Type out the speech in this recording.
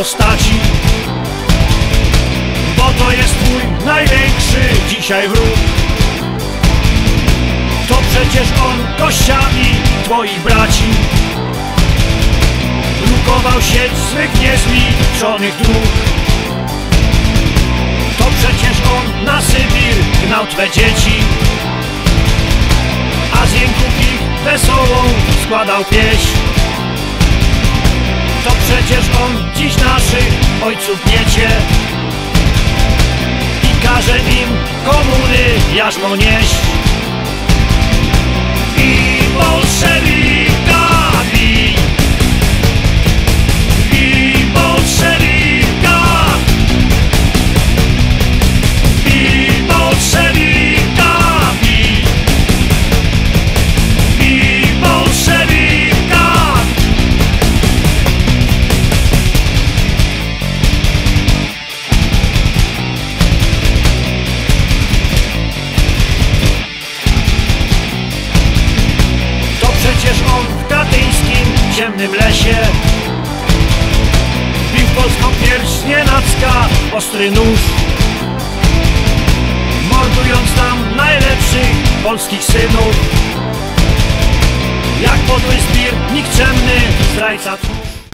postaci. Bo to jest twój największy dzisiaj wróg. To przecież on kościami twoich braci. Lukował sieć swych niezliczonych dróg. To przecież on na Sybir gnał twe dzieci. A z jęków ich wesołą składał pieśń dziś naszych ojców niecie I każe im komuny jarzmo nieść przecież on w katyńskim ciemnym lesie. Bił polską pierś nienacka ostry nóż. Mordując tam najlepszych polskich synów. Jak podły zbir, nikczemny zdrajca tchórz